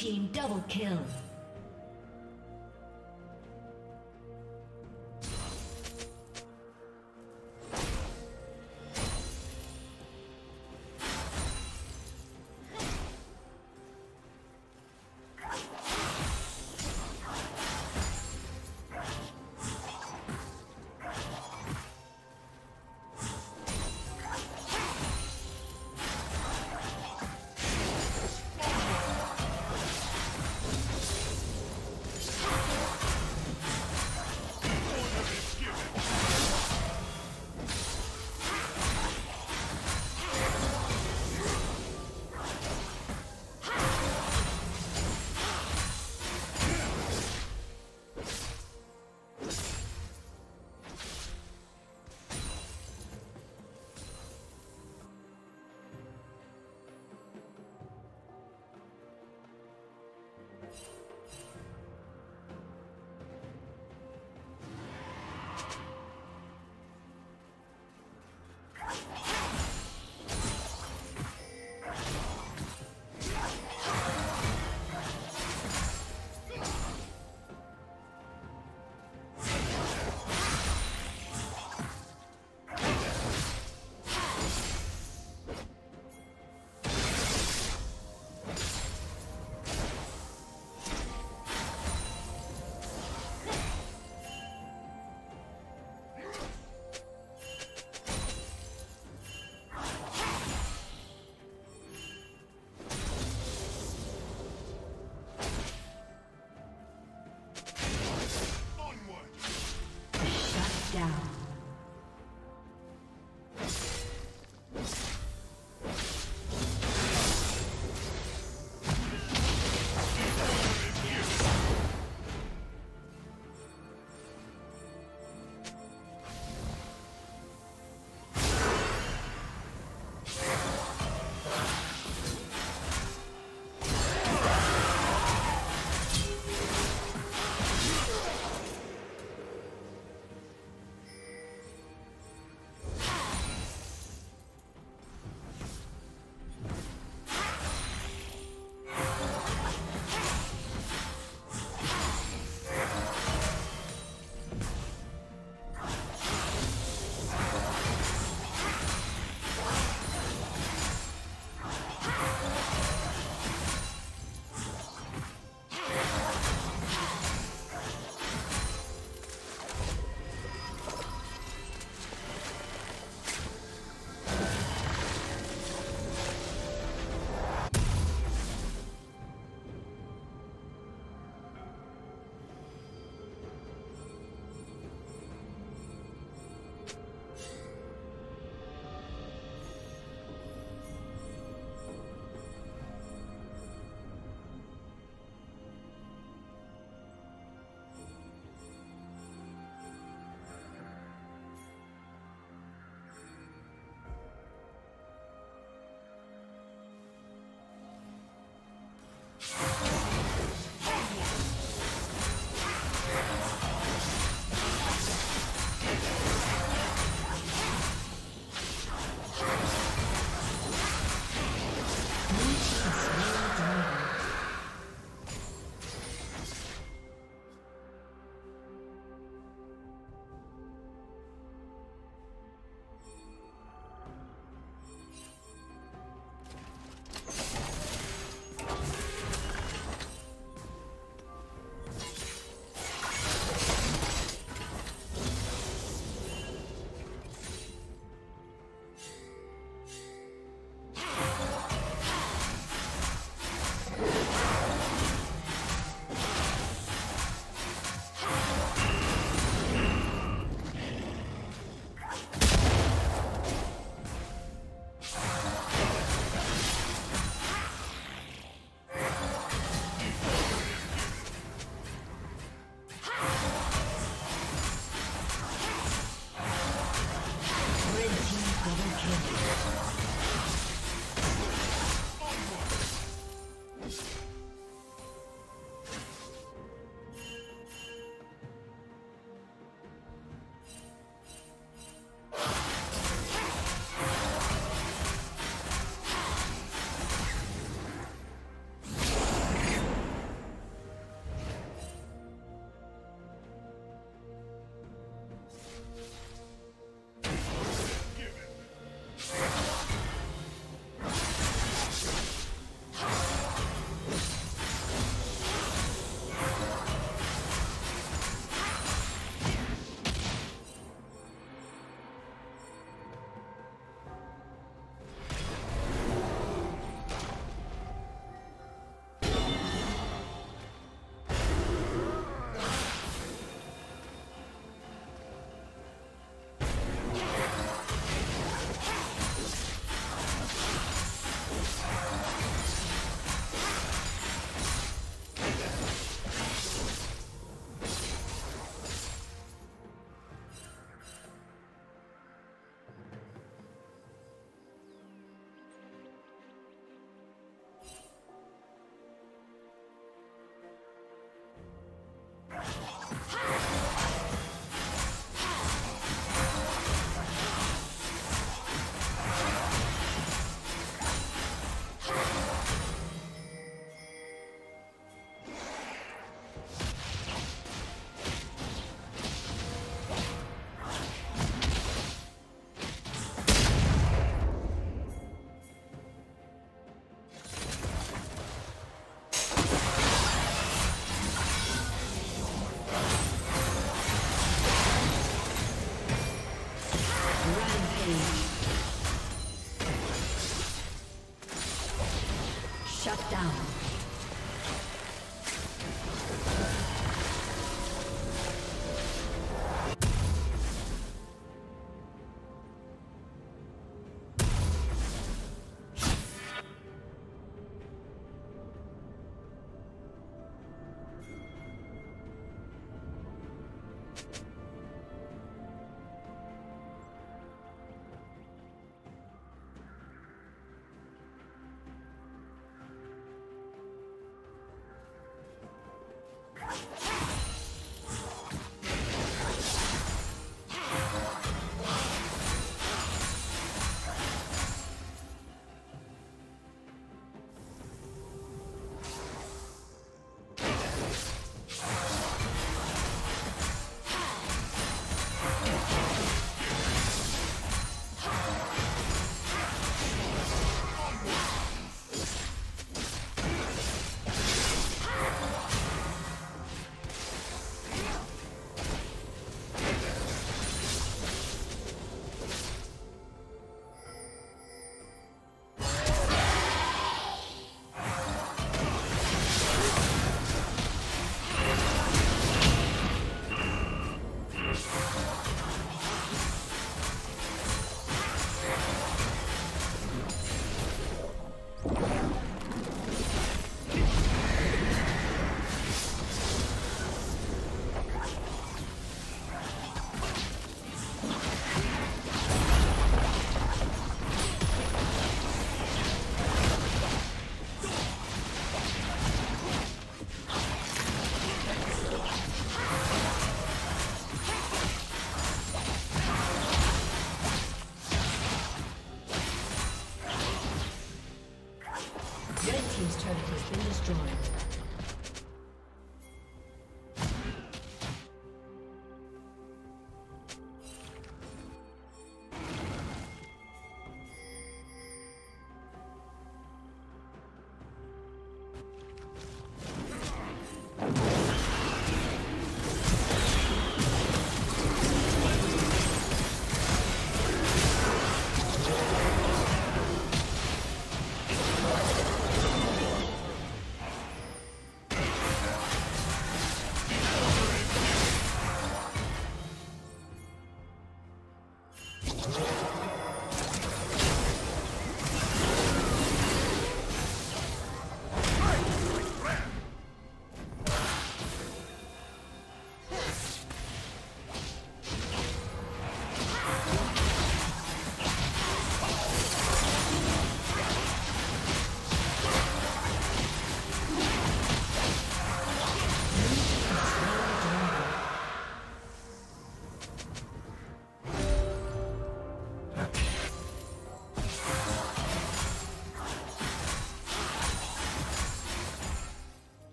team double kill.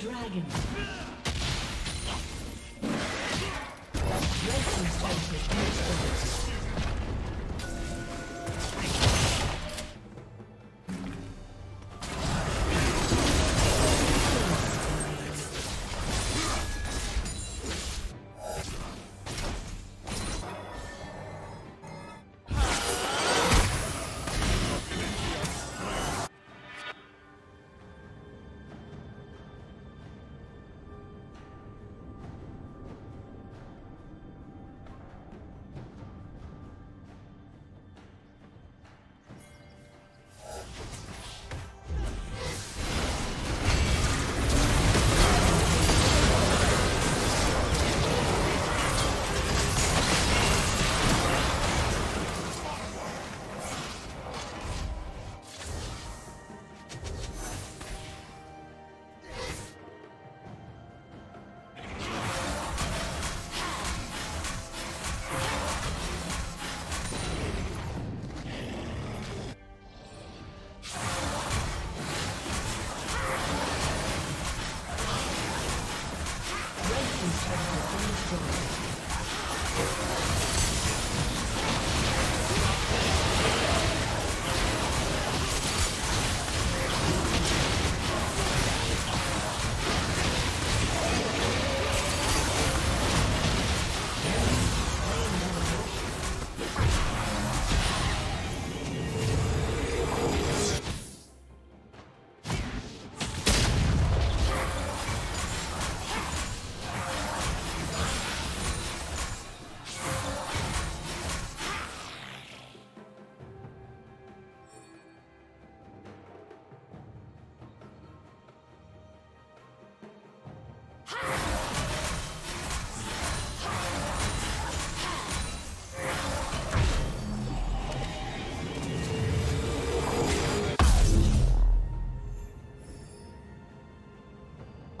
Dragon.